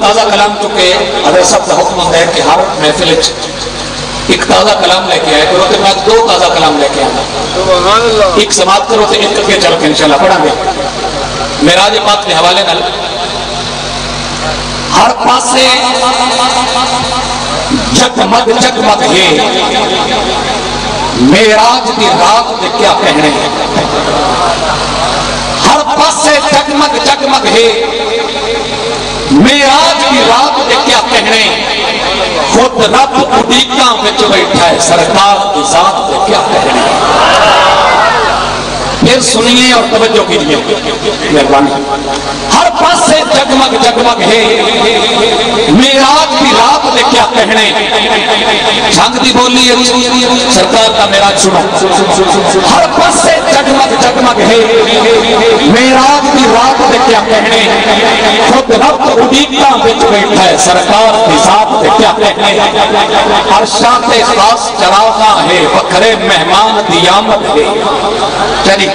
تازہ کلام چکے حضرت صاحب کا حکم ہوتا ہے کہ ہر محفل ایک تازہ کلام لے کے آئے کرو تو میں دو تازہ کلام لے کے آنا۔ ایک سماعت کرو تو ایک کے چل کے انشاءاللہ پڑھا گے۔ میراج پاک کے حوالے نال ہر پاسے جگمگ جگمگ ہے۔ میراج دی رات دے کیا کہنے ہر پاسے جگمگ جگمگ ہے۔ میراج کی رات دے کیا کہنے خود رب اڈیکاں وچ بیٹھا ہے، سرکار کی ذات دے کیا کہنے سنیے اور توجہ کیجیے۔ مہربانی۔ ہر پاس سے جگمگ جگمگ ہے۔ میراج کی رات دے کیا کہنے۔ جھنگ دی بولی ہے۔ سرکار کا میراج سنو۔ ہر پاس سے جگمگ جگمگ ہے۔ میراج کی رات دے کیا کہنے۔ خود رب اڈیکاں وچ بیٹھا ہے۔ سرکار کی ذات دے کیا کہنے۔ عرشاں خاص چراغاں ہے وکھرے مہمان دی آمد ہے چلی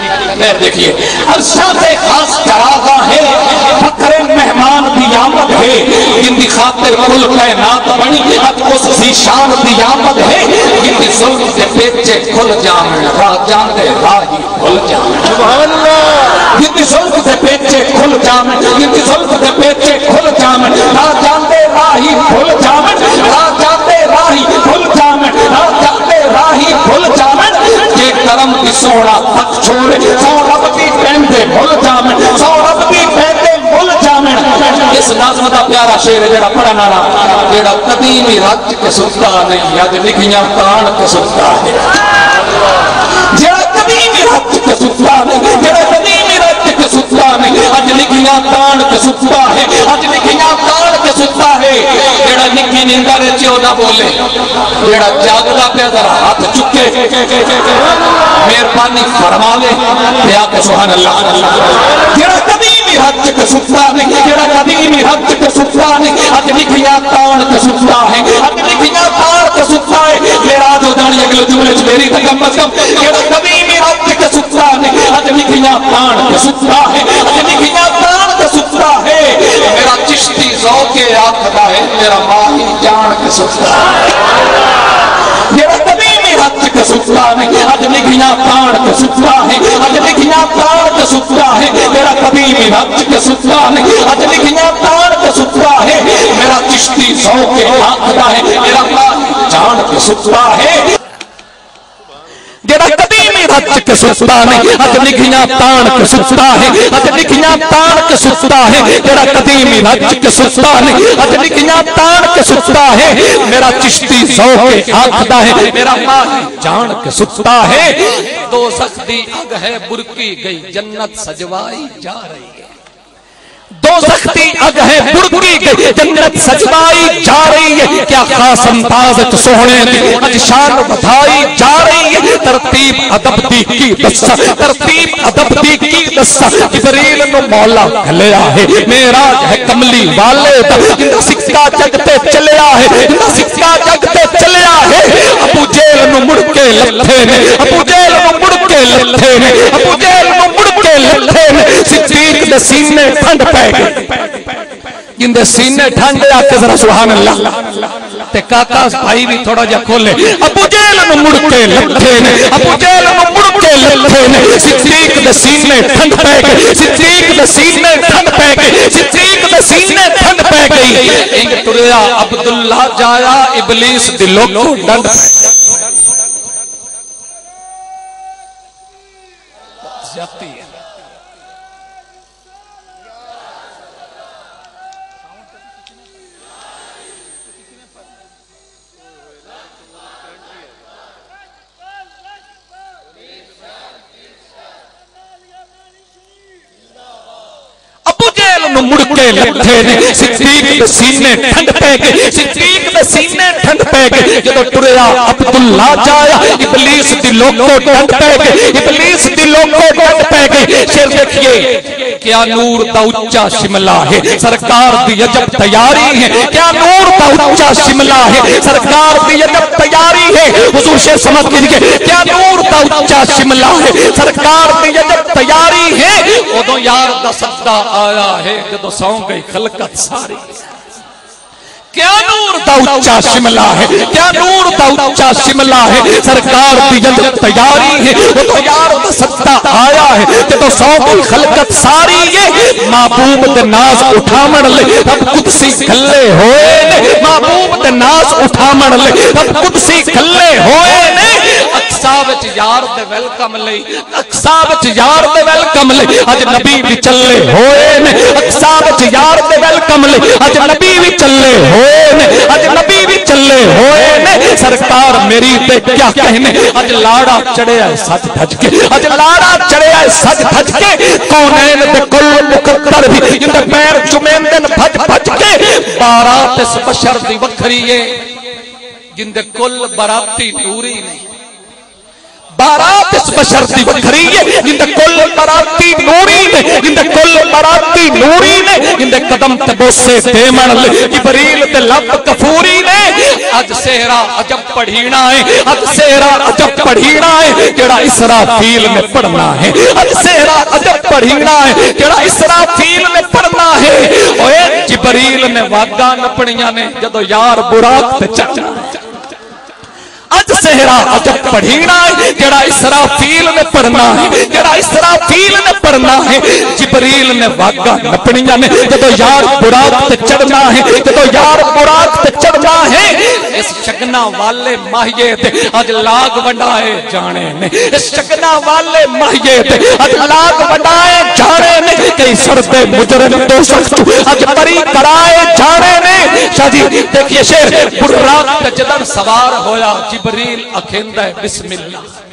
دیکھیے۔ عرشاں تے خاص چراغاں ہے وکھرے مہمان دی آمد ہے۔ ان دی خاطر کل کائنات بنی اس سی شان دی آمد ہے۔ ان دی ظلم دے پیچھے کھل جامن راہ جان دے راہی کھل جامن سبحان اللہ۔ جن کی ظلم سے پیچھے کھل جامن جن کی ظلم سے پیچھے کھل جامن راہ جانتے راہی کھل جامن راہ جانتے راہی کھل جامن راہ جانتے راہی کھل جامن یہ کرم کی سوڑا تک چھوڑے سو رب کی پہنتے بھول جامن سو رب کی پہنتے بھول جامن۔ اس نظم دا پیارا شیر جڑا پڑھا نارا جڑا قدیمی رج کے سلطہ نہیں اج لکھیاں تان کے سلطہ ہے جڑا قدیمی رج کے سلطہ نہیں جڑا قدیمی رج کے سلطہ نہیں اج لکھیاں تان کے سلطہ ہے اج لکھیاں تان کے سلطہ ہے جڑا نکی نیندہ رے چیو نہ بولے۔ جڑا جاگدا پہ ذرا ہاتھ چکے۔ مہربانی فرما لے۔ پیا کہ سبحان اللہ جڑا قدیمی رج کے سلطہ نہیں جڑا قدیمی رج کے سلطہ نہیں اج لکھیاں تان کے سلطہ ہے اج لکھیاں تان کے سلطہ ہے۔ میرا جو دانی اگلے جملے چ، میری تک کم از کم جڑا قدیمی رج کے سلطہ نہیں اج لکھیاں تان کے سلطہ ہے اج لکھیاں تان کے سلطہ ہے میرا چشتی ذوق آخدا ہے میرا ماہی سکتا کے سلطہ ہے جڑا قدیمی رج کے سلطہ نہیں اج لکھیاں تان کا سکتا ہے اج لکھیاں تان کا سکتا ہے۔ میرا قدیمی رج کے سلطہ نہیں اج لکھیاں تان کا سکتا ہے۔ میرا چشتی ذوق آخدا ہے، میرا ماہی جان کے سکتا ہے۔ بچ کے ستا نہیں ہت نگیاں تان کے ستا ہے ہت نگیاں تان کے ستا ہے تیرا قدیمی رج کے ستا نہیں ہت نگیاں تان کے ستا ہے، میرا چشتی سو کے آکھدا ہے، میرا ماں جان کے ستا ہے۔ دو سختی اگ ہے، برکی گئی، جنت سجوائی جا رہی ہے۔ دو سختی اگ ہے برکی گئی جنت سجوائی جا رہی ہے۔ کیا خاص انداز وچ سوہنے دی۔ اج شان بدھائی جا رہی ہے۔ ترتیب ادب دی کی دسا۔ ترتیب ادب دی کی دسا۔ جبریل نو مولا گھلیا ہے۔ معراج ہے کملی والے دا۔ اندا سکا جگ تے چلیا ہے۔ اندا سکا جگ تے چلیا ہے۔ ابو جیل نو مڑ کے لتھے نے۔ ابو جیل نو مڑ کے لتھے نے۔ ابو جیل دے سینے ٹھنڈ پے گئی جن دے سینے ٹھنڈ آ کے ذرا سبحان اللہ تے کاکا بھائی بھی تھوڑا جا کھولے۔ ابو جیل نو مڑ کے لتھے نے۔ ابو جیل نو مڑ کے لتھے نے۔ صدیق دے سینے ٹھنڈ پے گئی صدیق دے سینے ٹھنڈ پے گئی صدیق دے سینے ٹھنڈ پے گئی انج ٹریا عبداللہ جایا ابلیس دلوں کو ڈنڈ پہ زیادتی ہے ابو جیل نو مڑ کے لتھے نے صدیق دے سینے ٹھنڈ پے گئے صدیق دے سینے ٹھنڈ پے گئے جدو ٹریا عبداللہ جایا ابلیس دی لوکو ٹھنڈ پے گئے ابلیس دی لوکو ٹھنڈ پے گئے شیر دیکھیے کیا نور دا اچا شملہ ہے؟ سرکار دی عجب تیاری ہے۔ کیا نور دا اچا شملہ ہے؟ سرکار دی عجب تیاری ہے۔ حضور شیر سمجھ کیجیے کیا نور دا اچا شملہ ہے؟ سرکار دی عجب تیاری ہے۔ ادو یار دا سجدہ آیا ہے جدو سو گئی خلقت ساری۔ کیا نور دا اچا شملہ ہے؟ کیا نور دا اچا شملہ ہے؟ سرکار دی جلد تیاری ہے۔ وہ تو یار دا ستا آیا ہے کہ تو سو کی خلقت ساری ہے۔ محبوب دے ناز اٹھا مڑ لے۔ رب قدسی کھلے ہوئے نے۔ محبوب دے ناز اٹھا مڑ لے۔ رب قدسی کھلے ہوئے نے۔ اقصا وچ یار دے ویلکم لئی اقصا وچ یار دے ویلکم لئی اج نبی بھی چلے ہوئے نے۔ اقصا وچ یار دے ویلکم لئی اج نبی بھی چلے ہوئے نے۔ اج نبی بھی چلے ہوئے نے۔ سرکار میری تے کیا کہنے۔ اج لاڑا چڑھیا ہے سج دھج کے۔ اج لاڑا چڑھیا ہے سج دھج کے۔ کونین تے کل مقدر بھی۔ ان دے پیر چمین دن بھج بھج کے۔ بارات اس بشر دی وکھری ہے۔ جن دے کل براتی نوری نہیں۔ بارات اس بشر دی وکھری ہے، جن دے کل براتی نوری نے، جن دے کل براتی نوری نے، جن دے قدم تے بوسے تے لے۔ جبریل تے لب کفوری نے اج سہرا عجب پڑھینا ہے اج سہرا عجب پڑھینا ہے، جڑا اسرافیل نے پڑھنا ہے۔ اج سہرا عجب پڑھینا ہے، جڑا اسرافیل نے پڑھنا ہے۔ اوے جبریل نے واگا نپڑیاں نے، جدو یار براق تے چڑھنا ہے سہرا جب پڑھینا ہے، جڑا اسرافیل نے پڑھنا ہے، جڑا اسرافیل نے پڑھنا ہے۔ جبریل نے واگا نپڑیاں نے، جدو یار براق تے چڑھنا ہے، جدو یار براق تے چڑھنا ہے اس شگنا والے ماہیے تے اج لاگ وڈائے جانے نے۔ اس شگنا والے ماہیے تے اج لاگ وڈائے جانے نے۔ کئی سر سردے مجرم تو سخت اج پری کرائے جانے نے۔ شاہ جی دیکھئے شیر براق تے جدن سوار ہویا، جبریل اکھیندہ بسم اللہ۔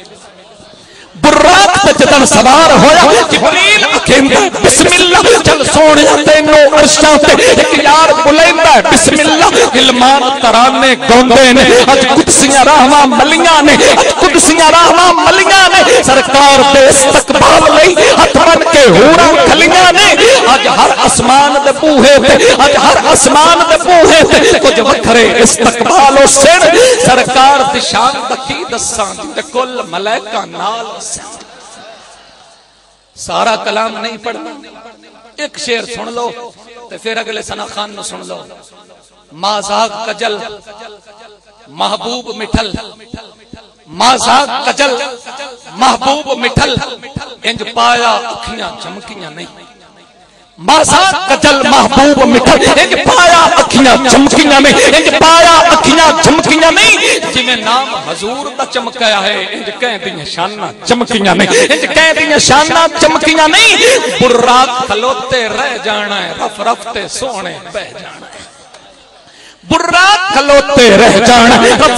براق تے جدن سوار ہویا، جبریل اکھیندہ بسم اللہ چل سونے تینو عرشاں تے ایک یار بلیندہ ہے بسم اللہ علمان ترانے گوندے نے، اج قدسیاں راہواں ملیاں نے، اج قدسیاں راہواں ملیاں نے، سرکار دے استقبال لئی ہتھ بن کے ہورا کھلیاں نے، اج ہر اسمان دے بوہے تے اج ہر اسمان دے بوہے تے کچھ وکھرے استقبال و سن سرکار دی شان دکی دساں تے کل ملائکہ نال سارا کلام نہیں پڑھنا۔ ایک شعر سن لو، تے پھر اگلے سنا خان نو سن لو۔ مازاق کجل، محبوب مٹھل۔ مازاق کجل، محبوب مٹھل۔ انج پایا اکھیاں چمکیاں نہیں۔ ماسا قتل محبوب مٹھل ایک پایا اکھیاں چمکیاں میں، ایک پایا اکھیاں چمکیاں نہیں جویں نام حضور دا چمکایا ہے، انج کہیں دیں شانہ چمکیاں میں۔ انج کہیں دیں شانہ چمکیاں میں۔ براک کھلوتے رہ جانا ہے، رف رفتے سونے بہ جانا ہے۔ براق کھلوتے رہ جانا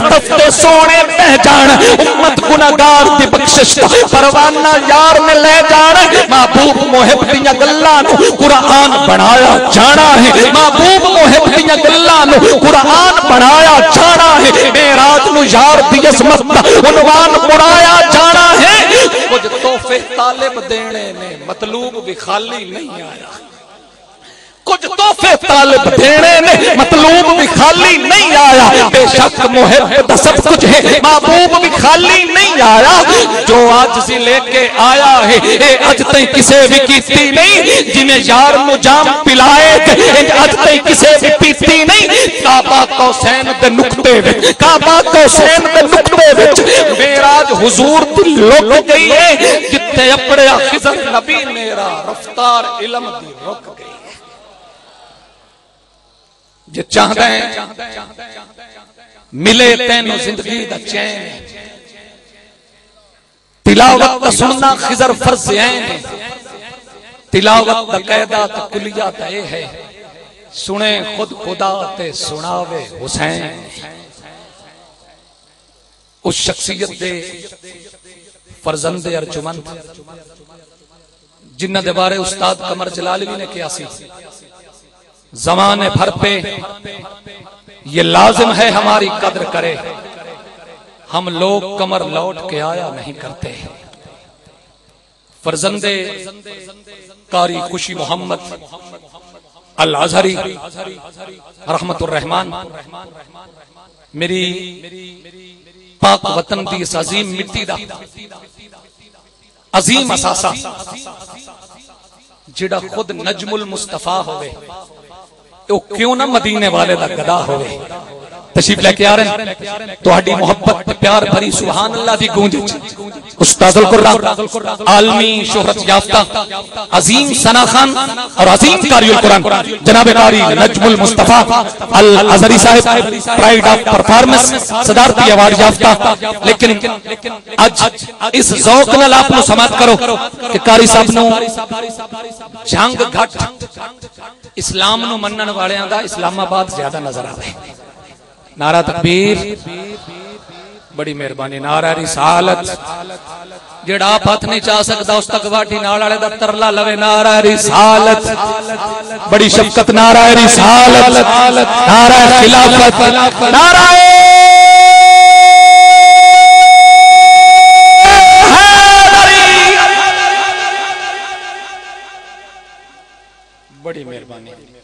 رف سونے بہ جانا امت گناہگار دی بخشش دا پروانہ یار میں لے جانا محبوب محب دیاں گلاں نو قرآن بنایا جانا ہے۔ محبوب محب دیاں گلاں نو قرآن بنایا جانا ہے۔ معراج نو یار دی عظمت دا عنوان بنایا جانا ہے۔ کچھ تحفے طالب دینے نے مطلوب بھی خالی نہیں آیا۔ کچھ تحفے طالب دینے نے، مطلوب بھی خالی نہیں آیا۔ بے شک محب سب کچھ ہے، محبوب بھی خالی نہیں آیا۔ جو آج سے لے کے آیا ہے، اے اج تئی کسے بھی کیتی نہیں، جنہیں یار نو جام پلائے تھے، اے اج تئی کسے بھی پیتی نہیں۔ کعبہ کو سین دے نکتے وچ، کعبہ کو سین دے نکتے وچ معراج حضور دی لوک گئی ہے۔ جتے اپڑیا خضر نبی میرا رفتار علم دی رک گئی۔ جو چاہتا ہے، ملے تینو زندگی دا چین تلاوت دا سننا خضر فرض عین تلاوت دا قیدہ تا کلیہ تا اے ہے۔ سنے خود خدا تے سناوے حسین۔ اس شخصیت دے فرزند ارجمند، جنہ دے بارے استاد کمر جلالوی نے کیا سی۔ زمانے بھر پہ یہ لازم ہے ہماری قدر کرے۔ ہم لوگ کمر لوٹ کے آیا نہیں کرتے۔ فرزند کاری خوشی محمد الازہری رحمت الرحمن، میری پاک وطن دی اس عظیم مٹی دا عظیم اساسہ جڑا خود نجم المصطفیٰ ہوئے۔ وہ کیوں نہ مدینے والے دا گدا ہوئے؟ تشریف لے کے آ رہے ہیں۔ تو ہڈی محبت، پیار بھری سبحان اللہ دی گونج استاد القرآن، عالمی شہرت یافتہ، عظیم ثنا خان اور عظیم کاری القرآن۔ جناب کاری Najm Al-Mustafa Al-Azri sahib pride of performance صدارتی ایوارڈ یافتہ۔ لیکن اج اس ذوق نل آپ نو سمات کرو کہ کاری صاحب نو جھانگ گھٹ۔ اسلام نو منن والیاں دا اسلام آباد زیادہ نظر آوے۔ نعرہ تکبیر، بڑی مہربانی۔ نعرہ رسالت جڑا پتھ نہیں چاہ سکتا، اس تک واٹی نال والے دا ترلا لوے۔ نعرہ رسالت، بڑی شفقت۔ نعرہ رسالت، نعرہ خلافت، نعرہ مہربانی۔